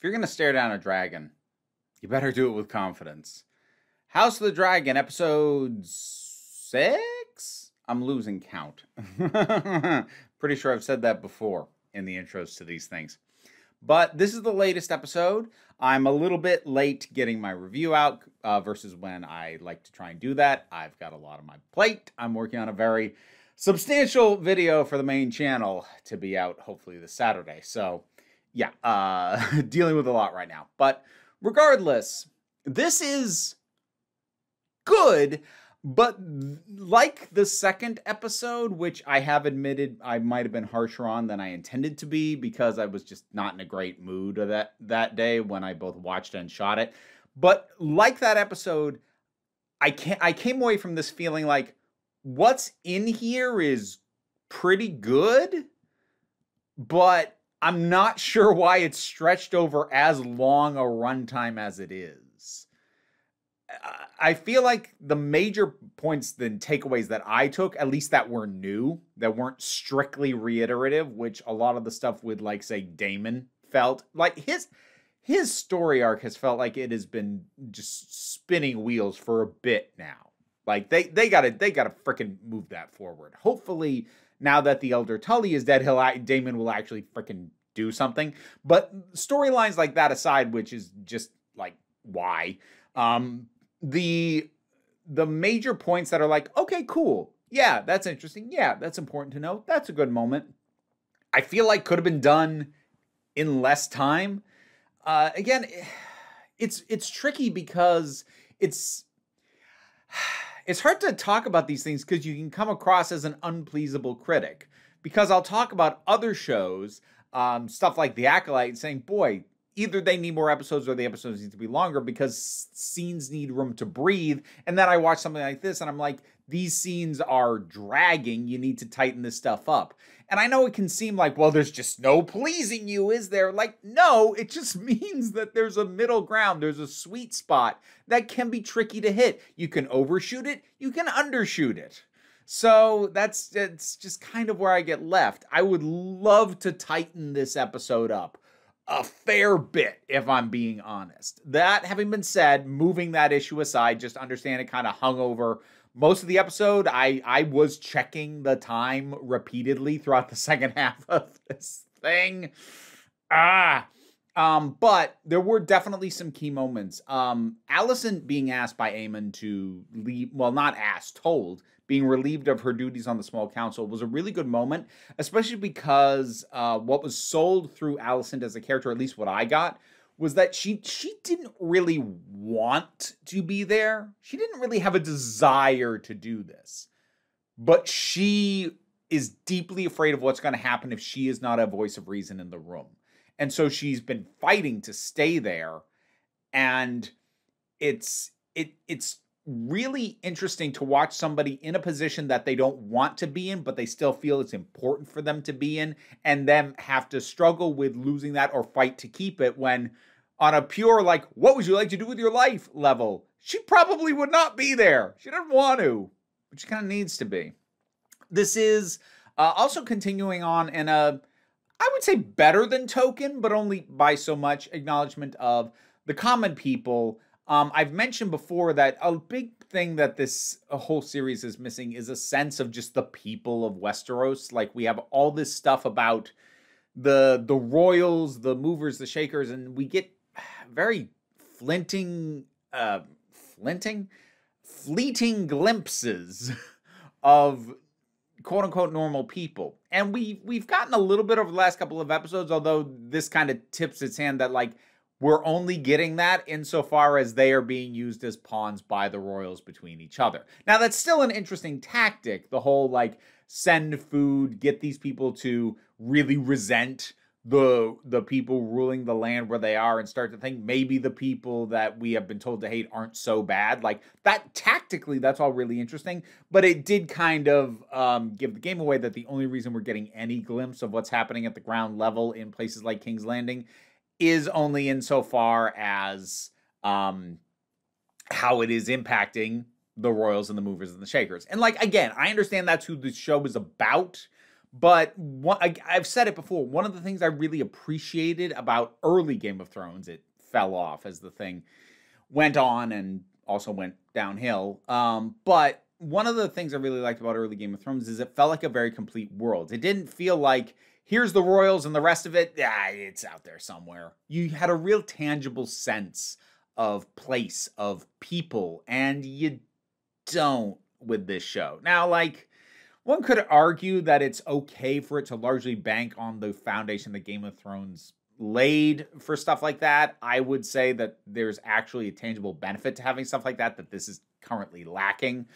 if you're going to stare down a dragon, you better do it with confidence. House of the Dragon, episode six? I'm losing count. Pretty sure I've said that before in the intros to these things. But this is the latest episode. I'm a little bit late getting my review out uh, versus when I like to try and do that. I've got a lot on my plate. I'm working on a very substantial video for the main channel to be out hopefully this Saturday. So, yeah, uh, dealing with a lot right now. But regardless, this is good. But like the second episode, which I have admitted I might have been harsher on than I intended to be because I was just not in a great mood that that day when I both watched and shot it. But like that episode, I can't I came away from this feeling like what's in here is pretty good, but I'm not sure why it's stretched over as long a runtime as it is. I feel like the major points, then takeaways that I took, at least that were new, that weren't strictly reiterative, which a lot of the stuff with, like, say, Daemon felt like his his story arc has felt like it has been just spinning wheels for a bit now. Like they they gotta they gotta freaking move that forward. Hopefully, now that the Elder Tully is dead, he'll Daemon will actually freaking do something. But storylines like that aside, which is just like why, um, the the major points that are like, okay, cool. Yeah, that's interesting. Yeah, that's important to know. That's a good moment. I feel like could have been done in less time. Uh, again, it's it's tricky because it's it's hard to talk about these things because you can come across as an unpleasable critic. Because I'll talk about other shows, um, stuff like The Acolyte, saying, "Boy, either they need more episodes or the episodes need to be longer because scenes need room to breathe. And then I watch something like this and I'm like, these scenes are dragging. You need to tighten this stuff up. And I know it can seem like, well, there's just no pleasing you, is there? Like, no, it just means that there's a middle ground. There's a sweet spot that can be tricky to hit. You can overshoot it, you can undershoot it. So that's it's just kind of where I get left. I would love to tighten this episode up a fair bit, if I'm being honest. That having been said, moving that issue aside, just understand it kind of hung over most of the episode. I I was checking the time repeatedly throughout the second half of this thing. Ah. Um, but there were definitely some key moments. Um, Alicent being asked by Aemond to leave, well, not asked, told being relieved of her duties on the small council was a really good moment, especially because uh, what was sold through Alicent as a character, at least what I got, was that she she didn't really want to be there. She didn't really have a desire to do this, but she is deeply afraid of what's going to happen if she is not a voice of reason in the room, and so she's been fighting to stay there, and it's it it's really interesting to watch somebody in a position that they don't want to be in, but they still feel it's important for them to be in, and them have to struggle with losing that or fight to keep it when, on a pure, like, what would you like to do with your life level, she probably would not be there. She doesn't want to, but she kind of needs to be. This is uh, also continuing on in a, I would say, better than Token, but only by so much acknowledgement of the common people um, I've mentioned before that a big thing that this whole series is missing is a sense of just the people of Westeros. Like we have all this stuff about the the royals, the movers, the shakers, and we get very flinting, uh, flinting, fleeting glimpses of quote unquote normal people. And we we've gotten a little bit over the last couple of episodes, although this kind of tips its hand that like we're only getting that insofar as they are being used as pawns by the royals between each other. Now, that's still an interesting tactic, the whole like send food, get these people to really resent the the people ruling the land where they are and start to think maybe the people that we have been told to hate aren't so bad like that tactically that's all really interesting but it did kind of um, give the game away that the only reason we're getting any glimpse of what's happening at the ground level in places like king's landing is only insofar as um, how it is impacting the Royals and the Movers and the Shakers. And like again, I understand that's who the show is about, But one, I, I've said it before. One of the things I really appreciated about early Game of Thrones, it fell off as the thing went on and also went downhill. Um, but one of the things I really liked about early Game of Thrones is it felt like a very complete world. It didn't feel like here's the royals and the rest of it, yeah, it's out there somewhere. You had a real tangible sense of place, of people, and you don't with this show. Now, like, one could argue that it's okay for it to largely bank on the foundation that Game of Thrones laid for stuff like that. I would say that there's actually a tangible benefit to having stuff like that that this is currently lacking.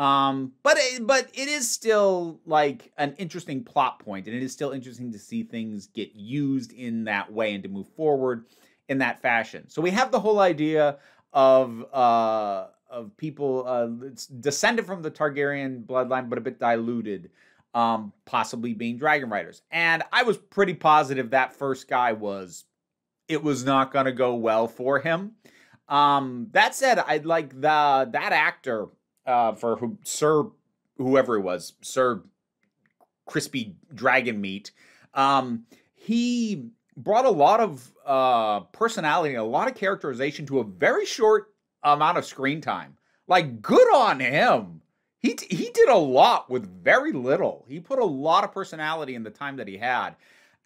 Um, but it, but it is still like an interesting plot point, and it is still interesting to see things get used in that way and to move forward in that fashion. So we have the whole idea of uh, of people uh, descended from the Targaryen bloodline, but a bit diluted, um, possibly being dragon riders. And I was pretty positive that first guy was it was not going to go well for him. Um, that said, I'd like the that actor uh, for who, Sir, whoever it was, Sir Crispy Dragon Meat. Um, he brought a lot of uh, personality, a lot of characterization to a very short amount of screen time. Like, good on him. He he did a lot with very little. He put a lot of personality in the time that he had.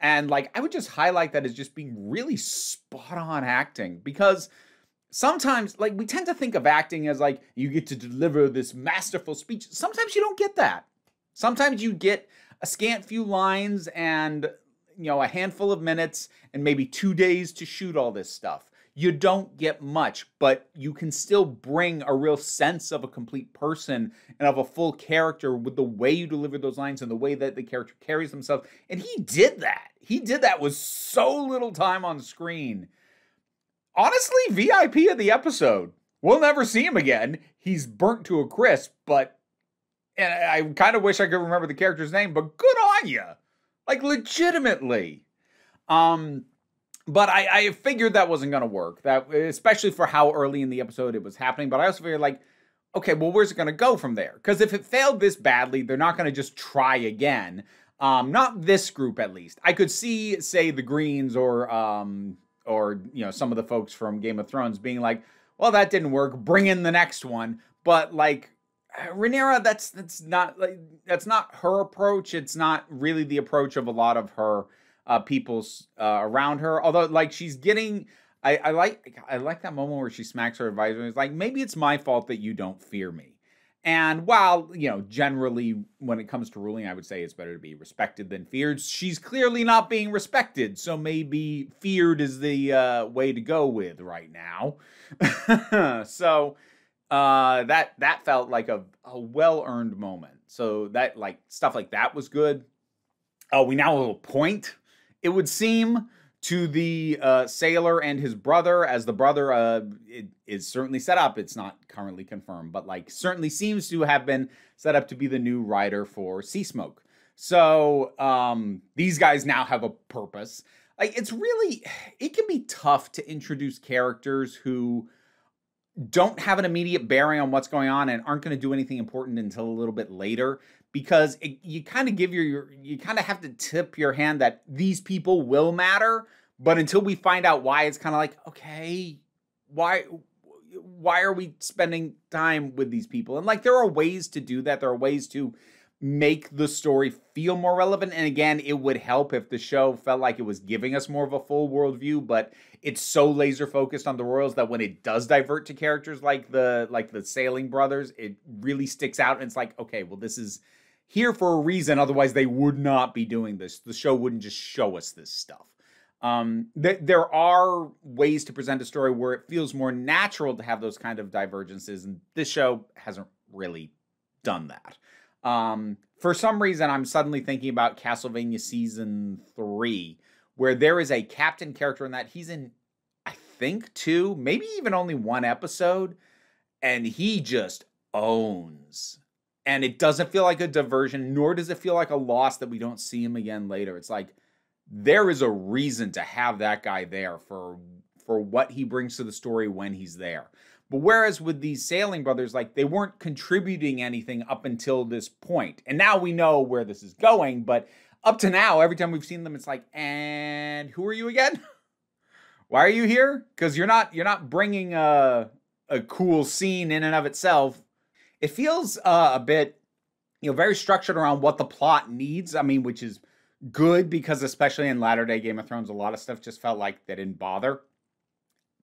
And like I would just highlight that as just being really spot on acting because sometimes like we tend to think of acting as like you get to deliver this masterful speech. Sometimes you don't get that. Sometimes you get a scant few lines and you know a handful of minutes and maybe two days to shoot all this stuff. You don't get much but you can still bring a real sense of a complete person and of a full character with the way you deliver those lines and the way that the character carries themselves. And he did that. He did that with so little time on screen honestly, VIP of the episode. We'll never see him again. He's burnt to a crisp, but and I kind of wish I could remember the character's name, but good on you. Like legitimately. Um but I, I figured that wasn't gonna work. That especially for how early in the episode it was happening. But I also figured like, okay, well, where's it gonna go from there? Because if it failed this badly, they're not gonna just try again. Um, not this group at least. I could see, say, the Greens or um, or you know some of the folks from Game of Thrones being like, "Well, that didn't work. Bring in the next one." But like Rhaenyra, that's that's not like that's not her approach. It's not really the approach of a lot of her uh, people's uh, around her. Although like she's getting. I, I like I like that moment where she smacks her advisor. And it's like maybe it's my fault that you don't fear me. And while, you know, generally when it comes to ruling, I would say it's better to be respected than feared, she's clearly not being respected. So maybe feared is the uh, way to go with right now. so uh, that that felt like a, a well earned moment. So that like stuff like that was good. Oh, we now have a little point, it would seem to the uh, sailor and his brother, as the brother uh, is certainly set up. It's not currently confirmed, but like certainly seems to have been set up to be the new rider for Seasmoke. So um, these guys now have a purpose. Like it's really, it can be tough to introduce characters who don't have an immediate bearing on what's going on and aren't going to do anything important until a little bit later because it, you kind of give your, your you kind of have to tip your hand that these people will matter but until we find out why it's kind of like okay why why are we spending time with these people? And like there are ways to do that. There are ways to make the story feel more relevant and again it would help if the show felt like it was giving us more of a full worldview but it's so laser focused on the royals that when it does divert to characters like the like the sailing brothers it really sticks out and it's like okay well this is here for a reason. Otherwise, they would not be doing this. The show wouldn't just show us this stuff. Um, th- there are ways to present a story where it feels more natural to have those kind of divergences, and this show hasn't really done that. Um, for some reason, I'm suddenly thinking about Castlevania season three, where there is a captain character in that. He's in, I think, two, maybe even only one episode, and he just owns and it doesn't feel like a diversion, nor does it feel like a loss that we don't see him again later. It's like there is a reason to have that guy there for for what he brings to the story when he's there. But whereas with these sailing brothers, like they weren't contributing anything up until this. And now we know where this is going, but up to now, every time we've seen them, it's like, and who are you again? Why are you here? Because you're not you're not bringing a a cool scene in and of itself. It feels uh, a bit, you know, very structured around what the plot needs. I mean, which is good because especially in latter day Game of Thrones, a lot of stuff just felt like they didn't bother.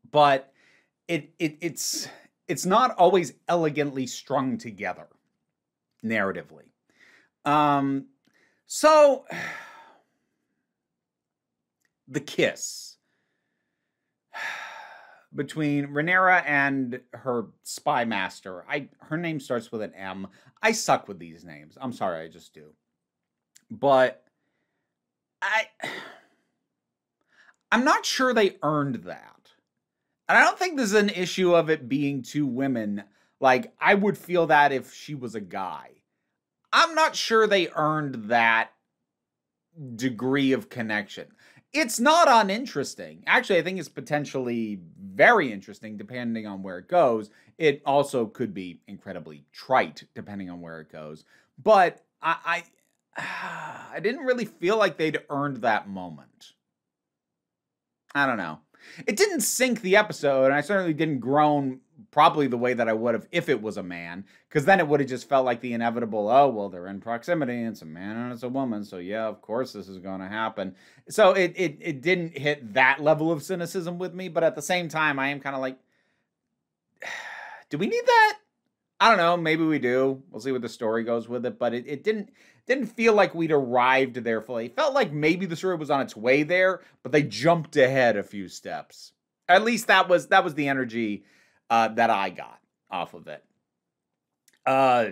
But it it it's it's not always elegantly strung together narratively. Um so the kiss between Rhaenyra and her spy master. I her name starts with an M. I suck with these names. I'm sorry, I just do. But I I'm not sure they earned that. And I don't think there's an issue of it being two women. Like I would feel that if she was a guy. I'm not sure they earned that degree of connection. It's not uninteresting. Actually, I think it's potentially very interesting depending on where it goes. It also could be incredibly trite depending on where it goes. But I I, I didn't really feel like they'd earned that moment. I don't know. It didn't sink the episode, and I certainly didn't groan probably the way that I would have if it was a man, because then it would have just felt like the inevitable, oh, well, they're in proximity, and it's a man and it's a woman, so yeah, of course this is going to happen. So it, it, it didn't hit that level of cynicism with me, but at the same time, I am kind of like, do we need that? I don't know. Maybe we do. We'll see what the story goes with it. But it, it didn't didn't feel like we'd arrived there fully. It felt like maybe the story was on its way there, but they jumped ahead a few steps. At least that was that was the energy uh, that I got off of it. Uh,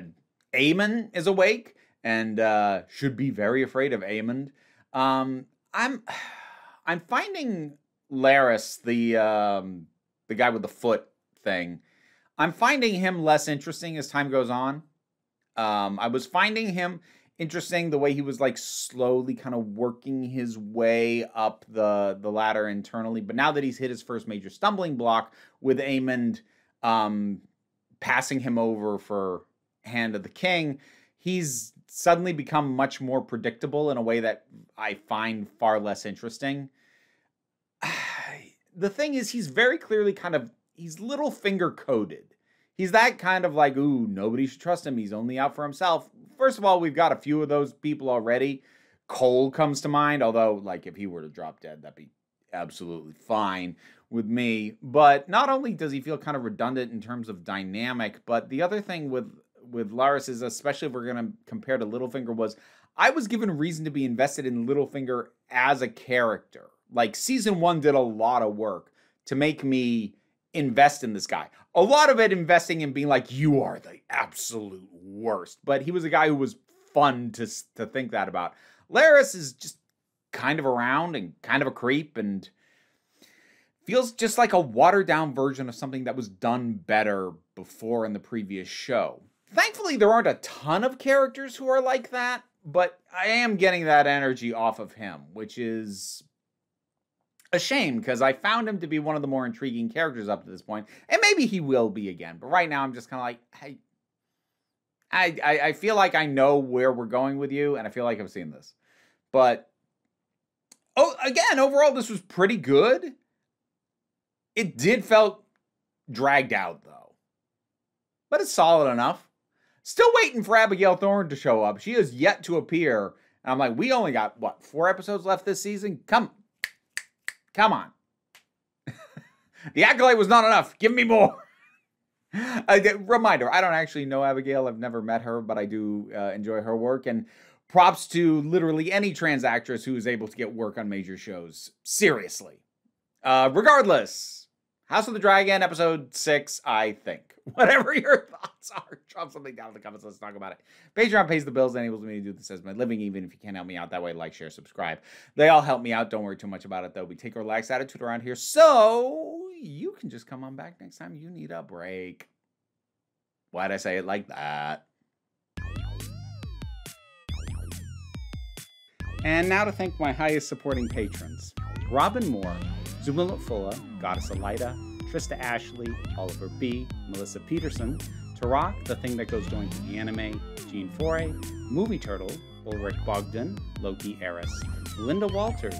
Aemond is awake and uh, should be very afraid of Aemond. Um, I'm I'm finding Larys the um, the guy with the foot thing I'm finding him less interesting as time goes on. Um, I was finding him interesting the way he was like slowly kind of working his way up the the ladder internally. But now that he's hit his first major stumbling block with Aemond um, passing him over for Hand of the King, he's suddenly become much more predictable in a way that I find far less interesting. the thing is, he's very clearly kind of he's Littlefinger coded. He's that kind of like, ooh, nobody should trust him. He's only out for himself. First of all, we've got a few of those people already. Cole comes to mind, although, like, if he were to drop dead, that'd be absolutely fine with me. But not only does he feel kind of redundant in terms of dynamic, but the other thing with with Larys is, especially if we're gonna compare to Littlefinger, was I was given reason to be invested in Littlefinger as a character. Like season one did a lot of work to make me invest in this guy. A lot of it investing in being like, you are the absolute worst. But he was a guy who was fun to, to think that about. Larys is just kind of around and kind of a creep and feels just like a watered down version of something that was done better before in the previous show. Thankfully, there aren't a ton of characters who are like that, but I am getting that energy off of him, which is a shame because I found him to be one of the more intriguing characters up to this point, and maybe he will be again. But right now, I'm just kind of like, hey, I, I I feel like I know where we're going with you, and I feel like I've seen this. But oh, again, overall, this was pretty good. It did felt dragged out though, but it's solid enough. Still waiting for Abigail Thorne to show up. She has yet to appear. And I'm like, we only got what four episodes left this season. Come, Come on. the acolyte was not enough. Give me more. uh, reminder, I don't actually know Abigail. I've never met her, but I do uh, enjoy her work. And props to literally any trans actress who is able to get work on major shows. Seriously. Uh, regardless, House of the Dragon, episode six, I think. Whatever your thoughts are, drop something down in the comments. Let's talk about it. Patreon pays the bills, and enables me to do this as my living, even if you can't help me out that way. Like, share, subscribe. They all help me out. Don't worry too much about it, though. We take a relaxed attitude around here, so you can just come on back next time you need a break. Why'd I say it like that? And now to thank my highest supporting patrons Robin Moore, Zuma Fulla, Goddess Elida, Trista Ashley, Oliver B., Melissa Peterson, Tarak, The Thing That Goes Going to the Anime, Gene Foray, Movie Turtle, Ulrich Bogdan, Loki Eris, Linda Walters,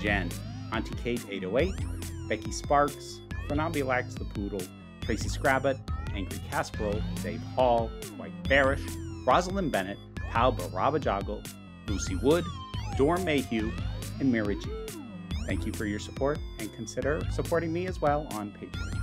Jen, Auntie Kate 808, Becky Sparks, Lax the Poodle, Tracy Scrabbit, Angry Casperol, Dave Hall, White Bearish, Rosalind Bennett, Pal Barabajagal, Lucy Wood, Dorm Mayhew, and Mary G. Thank you for your support and consider supporting me as well on Patreon.